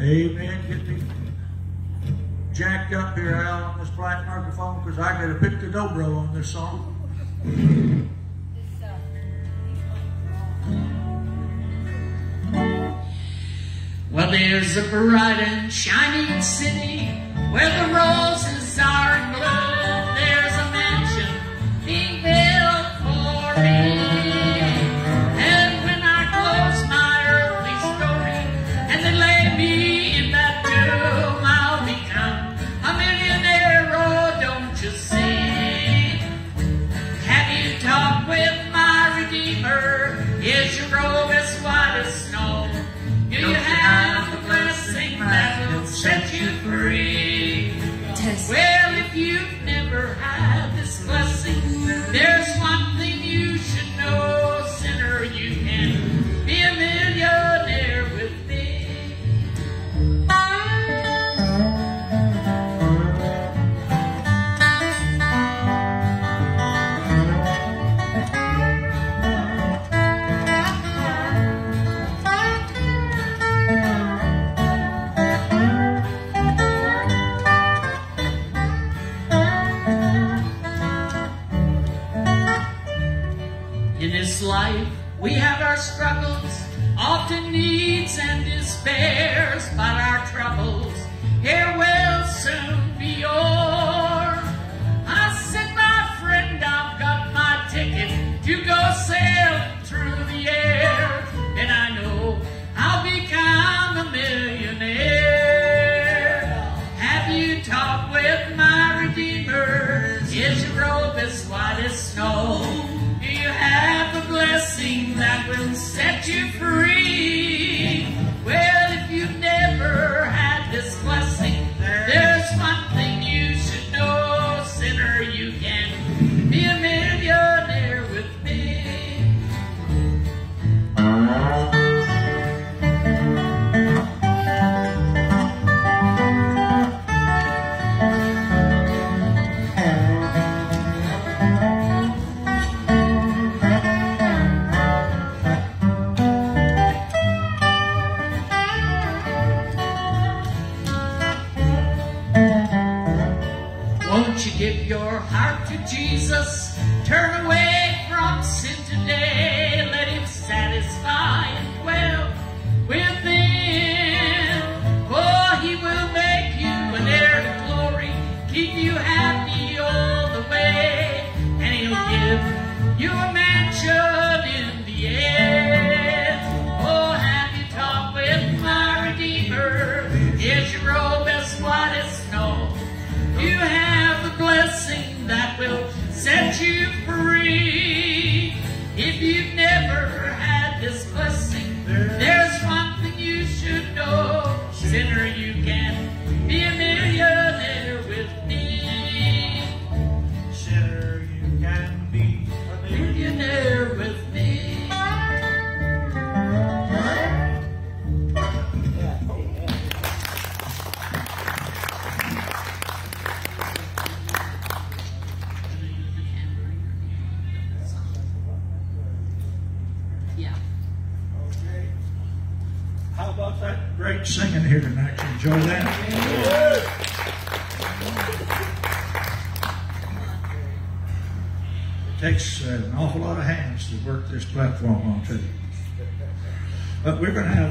Amen. Get me jacked up here Al, on this black microphone because I got to pick the dobro on this song. Well, there's a bright and shining city where the roses are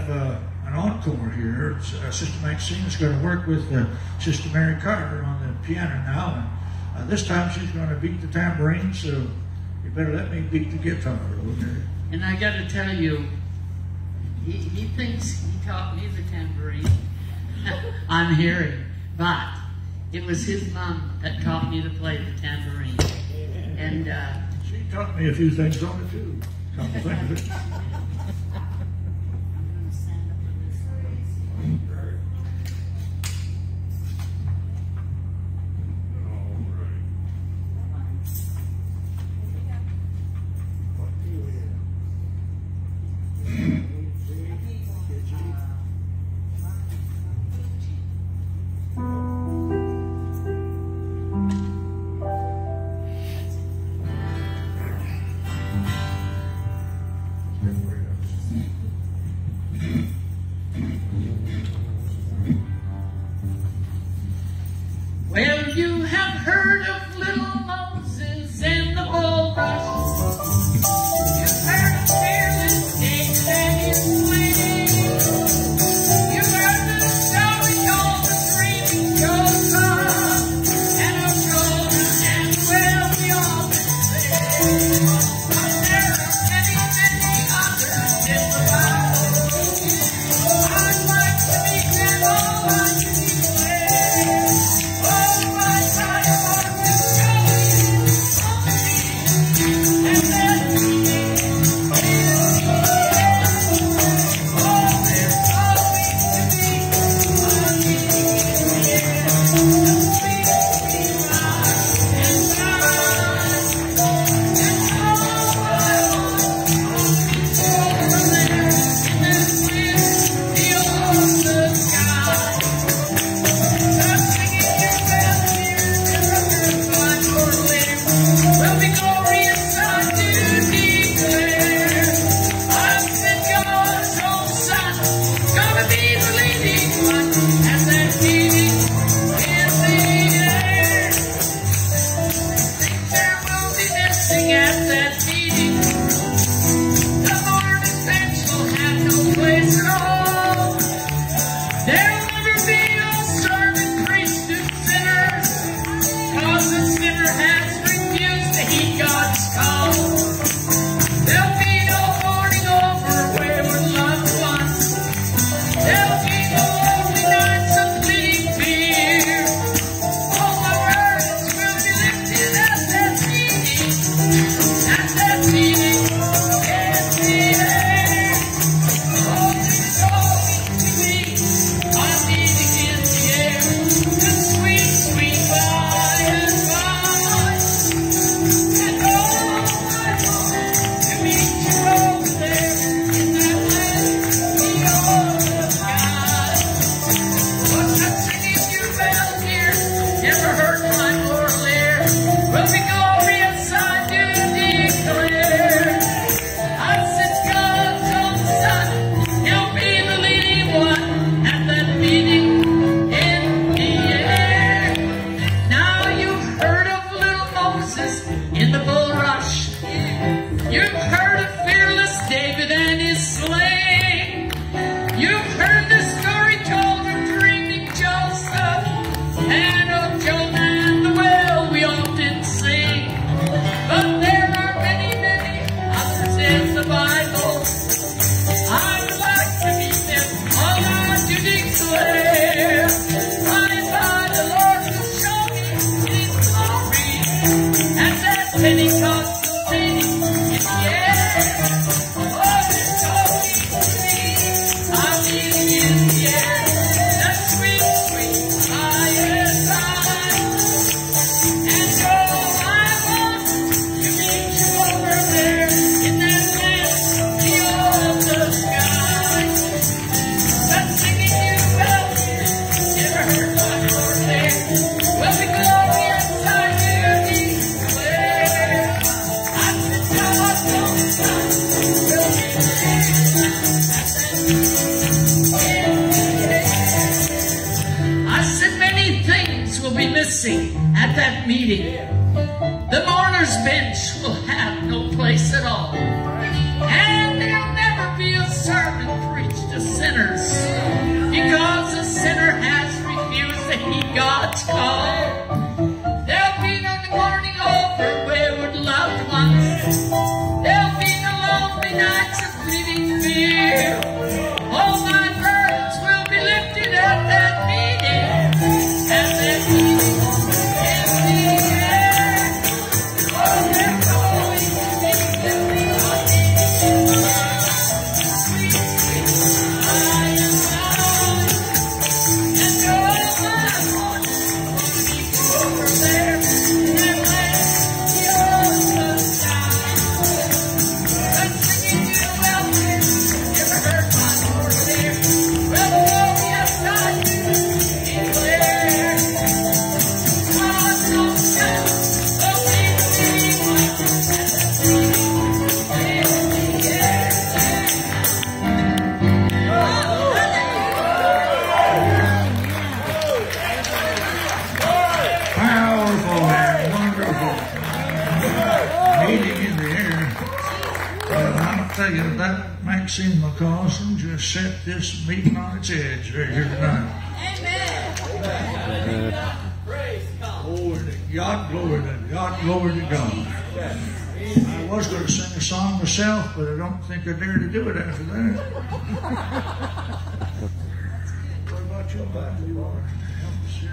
have uh, an encore here. Uh, Sister Maxine is going to work with uh, Sister Mary Carter on the piano now, and uh, this time she's going to beat the tambourine. So you better let me beat the guitar, okay? And I got to tell you, he, he thinks he taught me the tambourine. I'm hearing, but it was his mom that taught me to play the tambourine, and uh, she taught me a few things on it too. Couple things. Glory to God, glory to God. I was going to sing a song myself, but I don't think I dare to do it after that. what about you, Bud? You here.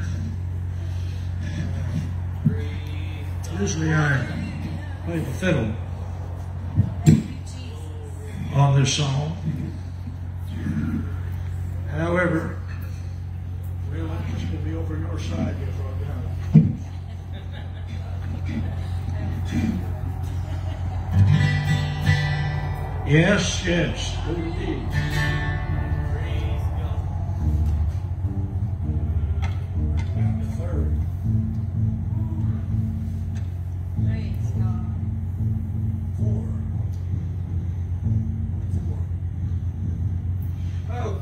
Uh, usually I play the fiddle on this song. However, well, I'm just going to be over your side Yes, yes.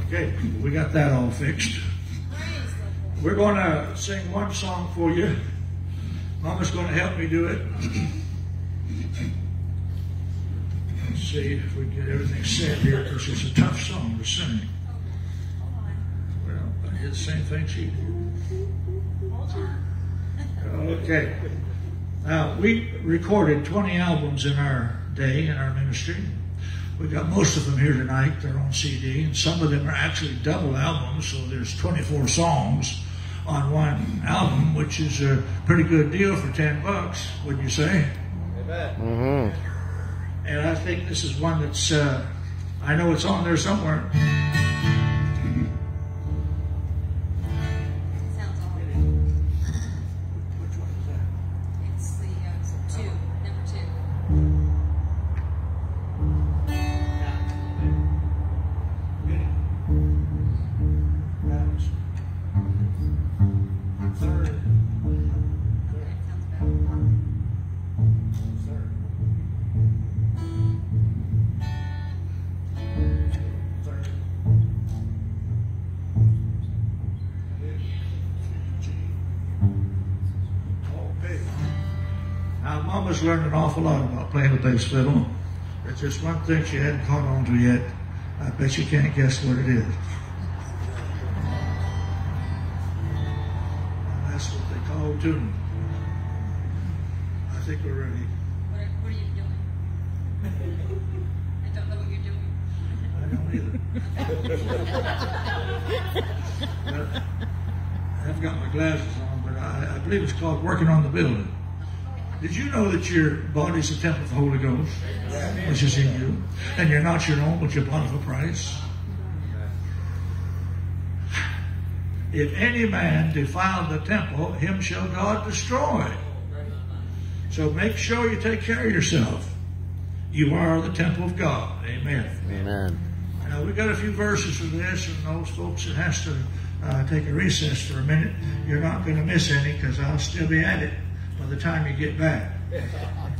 Okay, we got that all fixed. We're going to sing one song for you. Mama's going to help me do it. Let's see if we get everything set here because it's a tough song to sing. Well, I did the same thing she did. Okay. Now, we recorded 20 albums in our day, in our ministry. We've got most of them here tonight. They're on CD, and some of them are actually double albums, so there's 24 songs on one album, which is a pretty good deal for 10 bucks, wouldn't you say? Mm-hmm. And I think this is one that's, uh, I know it's on there somewhere. Mama's learned an awful lot about playing the bass fiddle. There's just one thing she hadn't caught on to yet. I bet you can't guess what it is. And that's what they call tuning. I think we're ready. What are, what are you doing? I don't know what you're doing. I don't either. I haven't got my glasses on, but I, I believe it's called working on the building. Did you know that your body is a temple of the Holy Ghost, which is in you, and you're not your own, but you're bought for a price? If any man defile the temple, him shall God destroy. So make sure you take care of yourself. You are the temple of God. Amen. Amen. Now, we've got a few verses for this, and those folks that has to uh, take a recess for a minute, you're not going to miss any because I'll still be at it by the time you get back.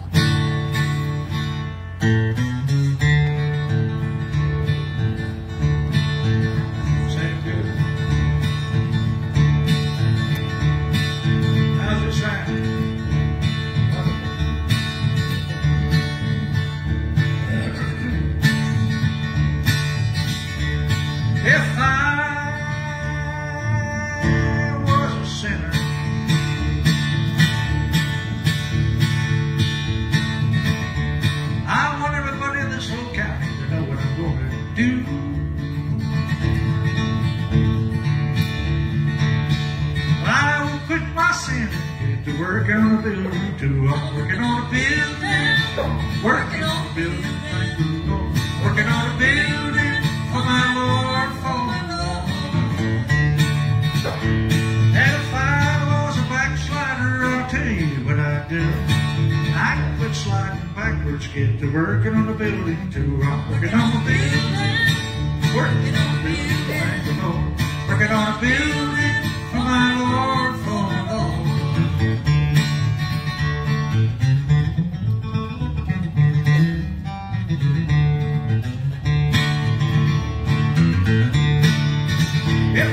what I'd do. I'd quit sliding backwards, get to working on a building too. I'm working on a building, working on a building, thank the Lord. Working on a building for my Lord, for my Lord. If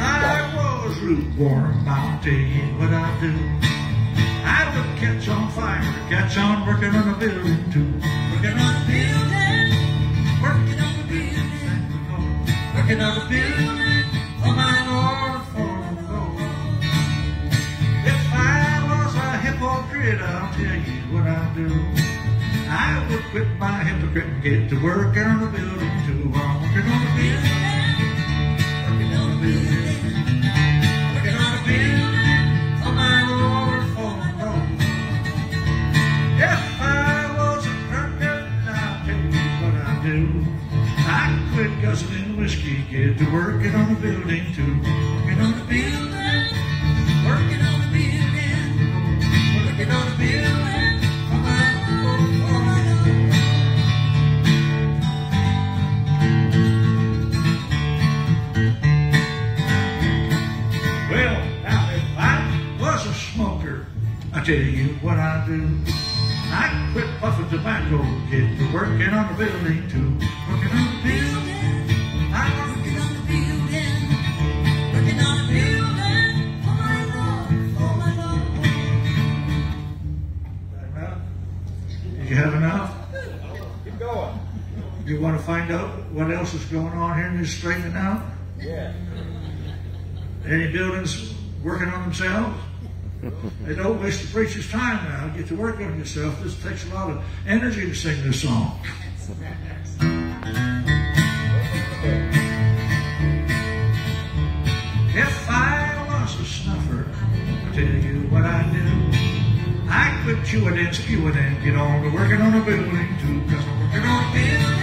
I was lukewarm, I'll tell you what I'd do. Catch on working on a building too. Working on a building, working on a building, working on a building for oh, my Lord, for the Lord. If I was a hypocrite, I'll tell you what I'd do. I would quit my hypocrite and get to working on a building too. Get to working on a building too. Working on a building, working on a building, working on a building. Well, now if I was a smoker, I tell you what I do. I quit puffing tobacco, get to working on a building too. Else is going on here in this straightening out? Yeah. Any buildings working on themselves? They don't waste the preacher's time now. Get to work on yourself. This takes a lot of energy to sing this song. If I was a snuffer, I tell you what I do. I quit chewing and spewing and get on to working on a building too. Cause I'm working on a building,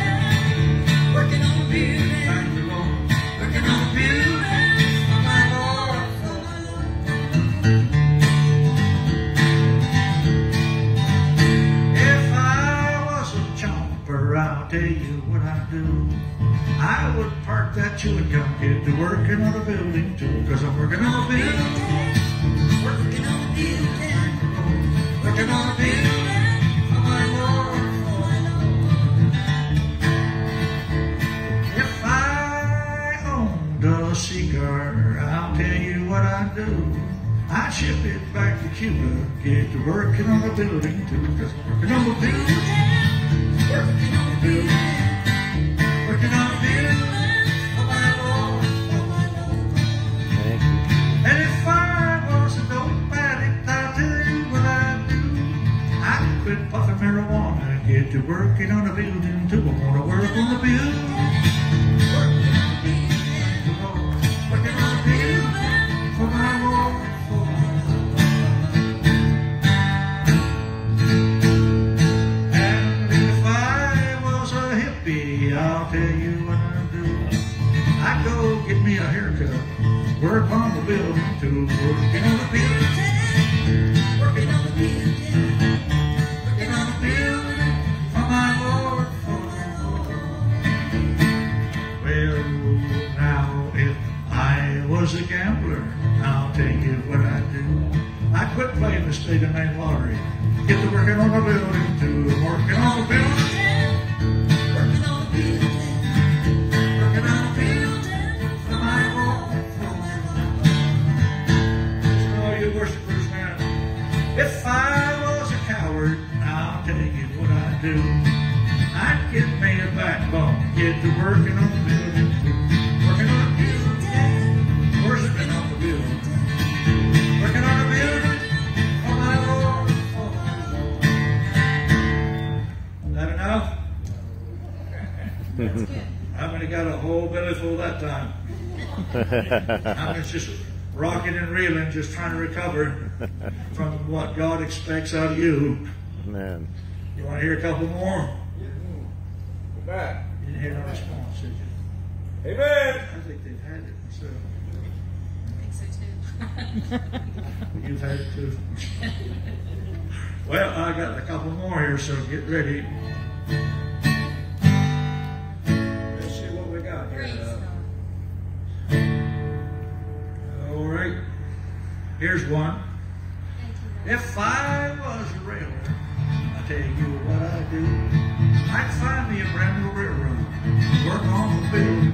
that chewing gum, get to working on a building too, cause I'm working on a building. Working on a building. Working on a building for oh, my Lord, for my Lord. If I owned a cigar, I'll tell you what I'd do. I'd ship it back to Cuba, get to working on a building too, cause I'm working on work and unavailable do. I'd get me a backbone, get to working on the building, working on the building, worshiping on the building, working on the building for oh, my Lord, oh, my Lord. That enough? How many got a whole belly full that time? Many's just rocking and reeling, just trying to recover from what God expects out of you? Man. You want to hear a couple more? Amen. You didn't hear no response, did you? Amen. I think they've had it. So I think so too. you've had it too. well, I got a couple more here, so get ready. Let's see what we got here. Uh, all right. Here's one. If I was a railroad, I tell you what I'd do. I'd find me a brand new railroad, work on the building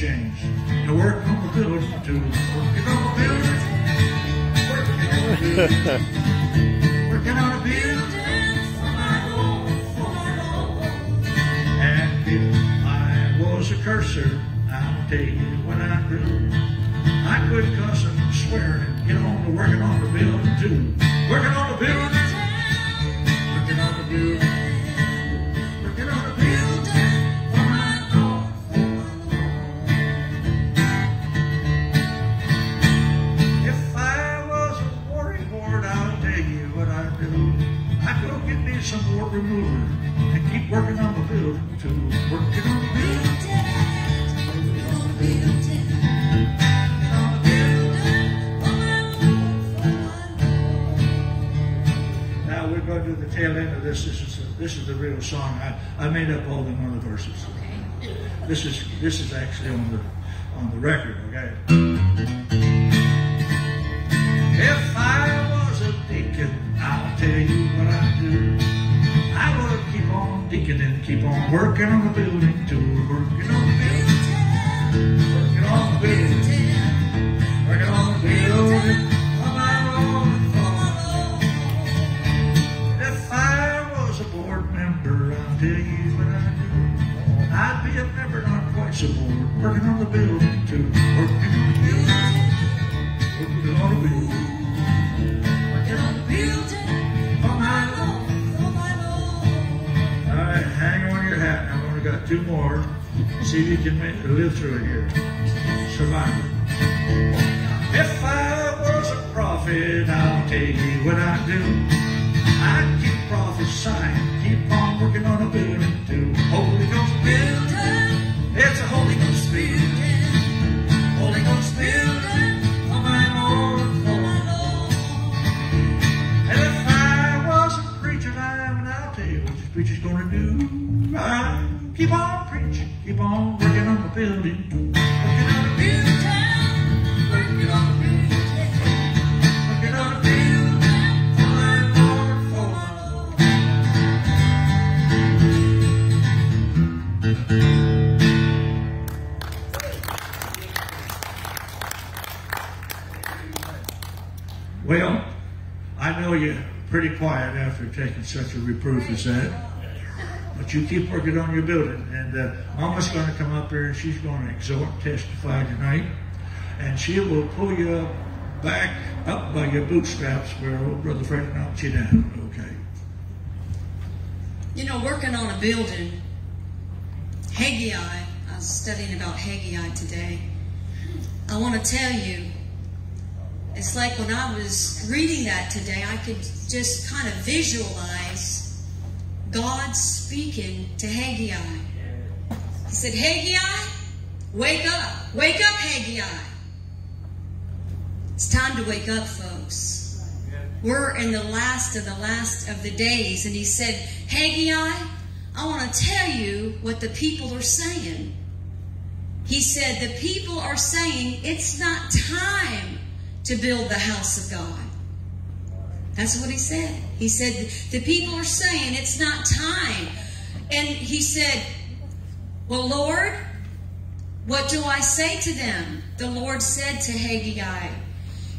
changed. To work on the building too. Working on the building, working on the building, working on. And if I was a curser, I'll tell you what I'd do. I quit cussing and swearing get on to working on the building too. Working on the building. Song. I, I made up all the other verses. Okay. This is this is actually on the on the record. Okay. If I was a deacon, I'll tell you what I'd do. I would keep on deaconing, keep on working on the building do. I'd be a member, not quite so bored, working on the too, working on the building, working on the building. Working on the building for my Lord, for my Lord. All right, hang on your hat. I've only got two more. See if you can make, live through it here. Survive pretty quiet after taking such a reproof as that. But you keep working on your building. And uh, Mama's going to come up here and she's going to exhort testify tonight. And she will pull you back up by your bootstraps where old Brother Fred knocked you down. Okay. You know, working on a building, Haggai, I was studying about Haggai today. I want to tell you, it's like when I was reading that today, I could just kind of visualize God speaking to Haggai. He said, Haggai, wake up. Wake up, Haggai. It's time to wake up, folks. We're in the last of the last of the days. And he said, Haggai, I want to tell you what the people are saying. He said, the people are saying it's not time to build the house of God. That's what he said. He said, the people are saying it's not time. And he said, well, Lord, what do I say to them? The Lord said to Haggai,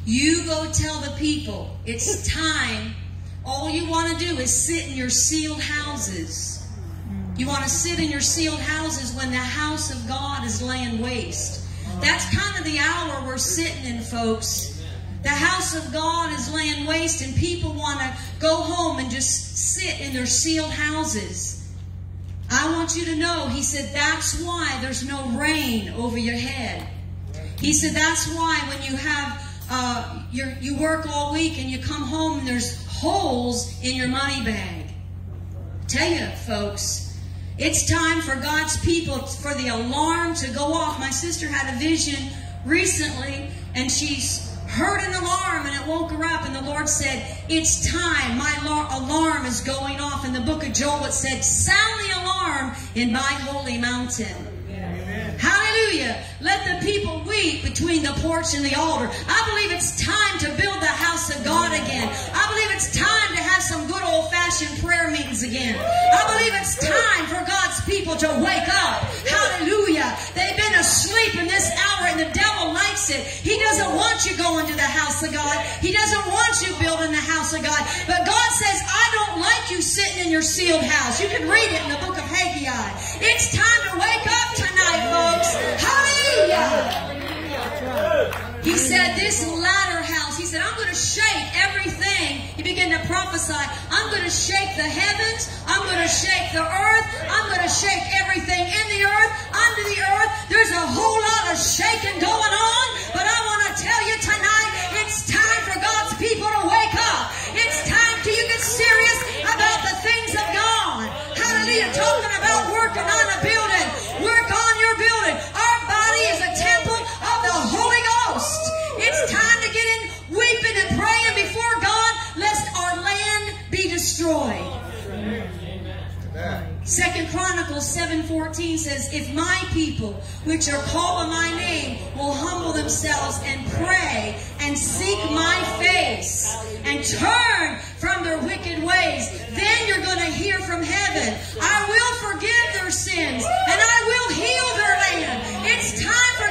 you go tell the people it's time. All you want to do is sit in your sealed houses. You want to sit in your sealed houses when the house of God is laying waste. That's kind of the hour we're sitting in, folks. The house of God is laying waste, and people want to go home and just sit in their sealed houses. I want you to know, he said, that's why there's no rain over your head. He said, that's why when you have uh, you work all week and you come home and there's holes in your money bag. Tell you, folks, it's time for God's people for the alarm to go off. My sister had a vision recently and she's heard an alarm and it woke her up and the Lord said, it's time. My alarm is going off. In the book of Joel it said, sound the alarm in my holy mountain. Hallelujah. Let the people weep between the porch and the altar. I believe it's time to build the house of God again. I believe it's time to have some good old fashioned prayer meetings again. I believe it's time for God's people to wake up. Hallelujah. They've been asleep in this hour and the devil likes it. He doesn't want you going to the house of God. He doesn't want you building the house of God. But God says, I don't like you sitting in your sealed house. You can read it in the book of Haggai. It's time to wake up folks. Hallelujah. He said, This latter house, he said, I'm going to shake everything. He began to prophesy. I'm going to shake the heavens. I'm going to shake the earth. I'm going to shake everything in the earth, under the earth. There's a whole lot of shaking going on. But I want to tell you tonight, it's time for God's people to wake up. It's time to you get serious about the things of God. Hallelujah. Talking about working on a building. Chronicles 7:14 says, If my people, which are called by my name, will humble themselves and pray and seek my face and turn from their wicked ways, then you're going to hear from heaven. I will forgive their sins and I will heal their land. It's time for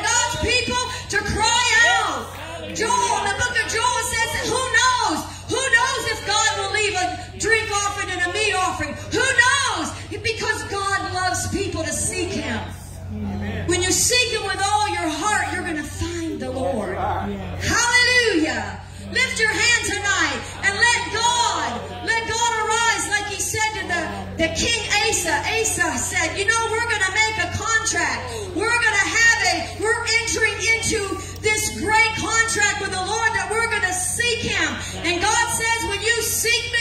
going to find the Lord. Hallelujah. Lift your hand tonight and let God, let God arise like he said to the, the King Asa. Asa said, you know, we're going to make a contract. We're going to have a, we're entering into this great contract with the Lord that we're going to seek him. And God says, when you seek me,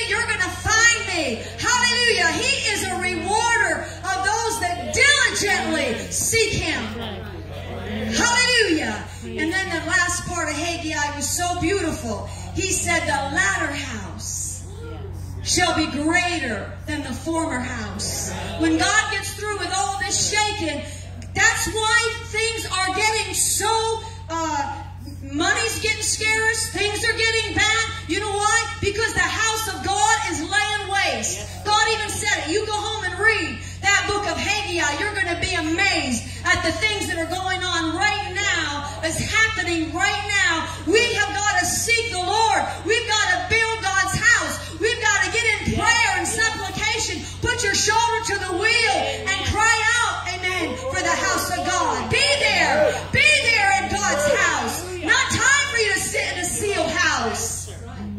The last part of Haggai was so beautiful. He said, The latter house shall be greater than the former house. When God gets through with all this shaking, that's why things are getting so, uh, money's getting scarce, things are getting bad. You know why? Because the house of God is laying waste. God even said it. You go home and read that book of Haggai, you're going to be amazed at the things that are going on right now, is happening right now. We have got to seek the Lord. We've got to build God's house. We've got to get in prayer and supplication. Put your shoulder to the wheel and cry out, amen, for the house of God. Be there. Be there in God's house. Not time for you to sit in a sealed house.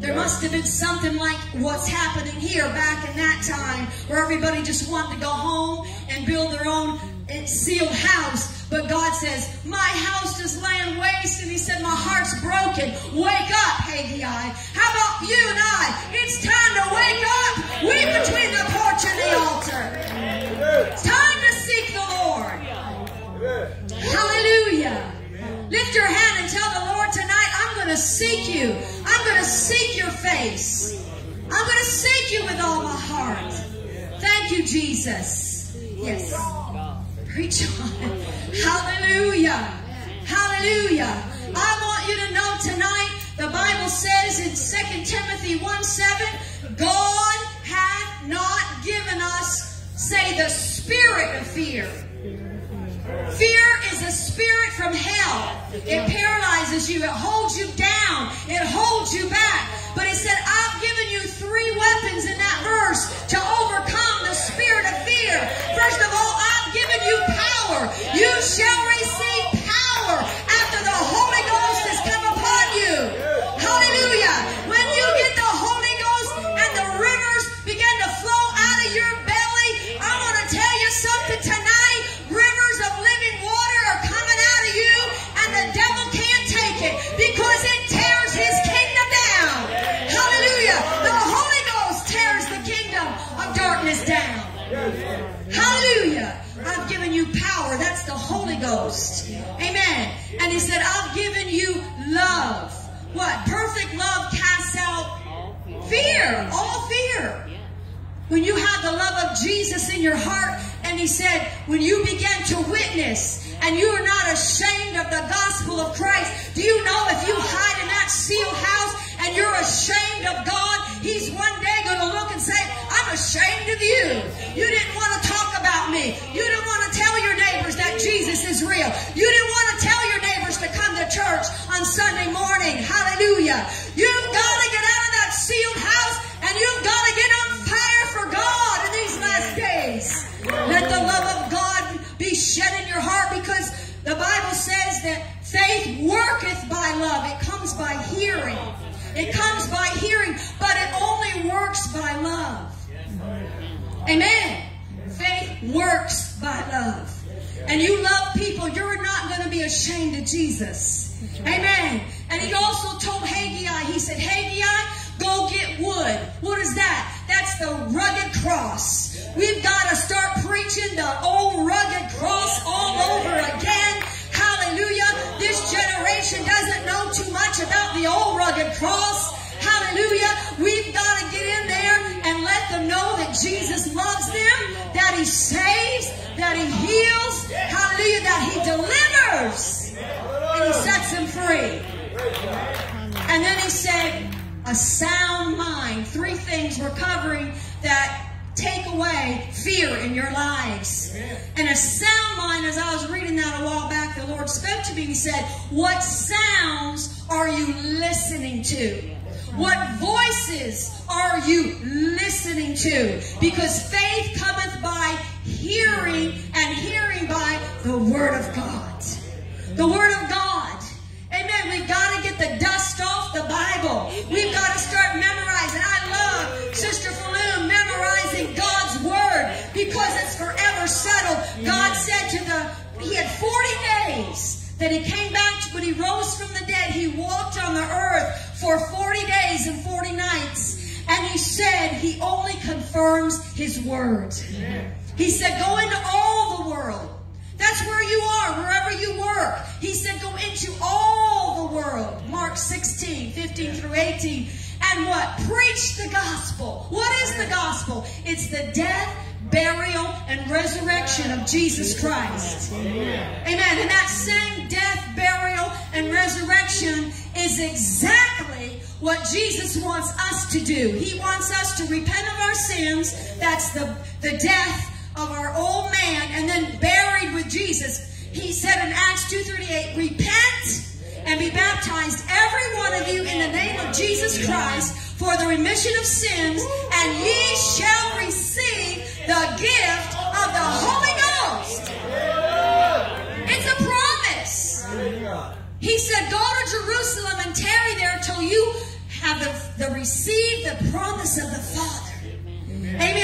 There must have been something like what's happening here back in that time where everybody just wanted to go home and build their own eh, sealed house. But God says, My house is laying waste. And He said, My heart's broken. Wake up, Haggai. How about you and I? It's time to wake up. Weep between the porch and the altar. It's time to seek the Lord. Hallelujah. Lift your hand and tell the Lord tonight, I'm going to seek you. I'm going to seek your face. I'm going to seek you with all my heart. Thank you, Jesus. Yes. Preach on. Hallelujah. Hallelujah. I want you to know tonight, the Bible says in 2 Timothy 1 7, God hath not given us, say, the spirit of fear. Fear is a spirit from hell. It paralyzes you. It holds you down. It holds you back. But it said, I've given you three weapons in that verse to overcome the spirit of fear. First of all, power. You shall receive fear. All fear. When you have the love of Jesus in your heart, and he said, when you begin to witness and you are not ashamed of the gospel of Christ, do you know if you hide in that sealed house and you're ashamed of God, he's one day going to look and say, I'm ashamed of you. You didn't want to talk about me. You didn't want to tell your neighbors that Jesus is real. You didn't want to tell your neighbors to come to church on Sunday morning. Hallelujah. You've It comes by hearing, but it only works by love. Amen. Faith works by love. And you love people, you're not going to be ashamed of Jesus. Amen. And he also told Haggai, he said, Haggai, go get wood. What is that? That's the rugged cross. We've got to start preaching the old rugged cross all over again. Hallelujah. This generation doesn't know too much about the old rugged cross. Hallelujah. We've got to get in there and let them know that Jesus loves them, that He saves, that He heals, hallelujah, that He delivers, and He sets them free. And then He said, a sound mind. Three things we're covering that take away fear in your lives. And a sound mind, as I was reading that a while back, the Lord spoke to me. He said, What sounds are you listening to? What voices are you listening to? Because faith cometh by hearing, and hearing by the Word of God. The Word of God. Amen. We've got to get the dust off the Bible. We've got to start memorizing. I love Sister Falloon memorizing God's Word because it's forever settled. God said to the, He had 40 days that He came back to, when He rose from the dead, He walked on the earth for 40 days and 40 nights. And He said He only confirms His Word. He said, Go into all the world. That's where you are, wherever you work. He said, go into all the world. Mark 16, 15 through 18. And what? Preach the gospel. What is the gospel? It's the death, burial, and resurrection of Jesus Christ. Amen. And that same death, burial, and resurrection is exactly what Jesus wants us to do. He wants us to repent of our sins. That's the, the death of our old man and then buried with Jesus. He said in Acts 2.38, repent and be baptized, every one of you, in the name of Jesus Christ for the remission of sins, and ye shall receive the gift of the Holy Ghost. It's a promise. He said, go to Jerusalem and tarry there till you have the, the will receive the promise of the Father. Amen.